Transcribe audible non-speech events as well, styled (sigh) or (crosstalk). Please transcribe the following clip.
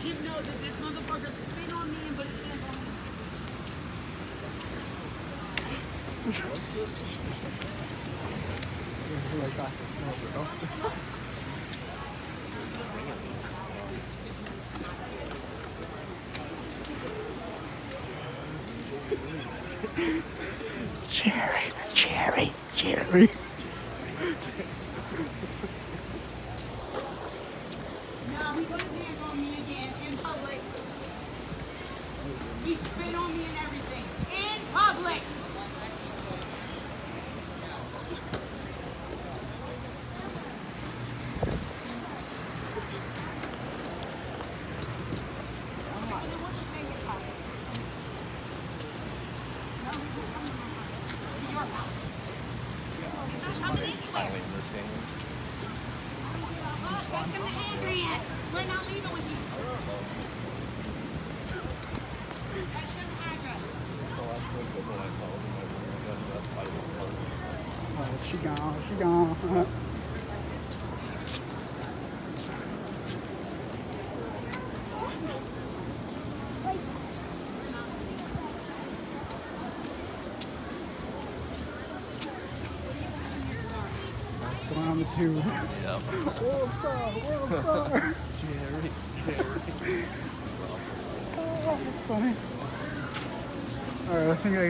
him know that this motherfucker spit on me and put his hands on me. Jerry, Jerry, Jerry. No, he put his hands on me again in public. He spit on me and everything. In public. Take him she gone, she gone. On the tube. World star, world star. Jerry, Jerry. (laughs) Oh, that's funny. Alright, I think I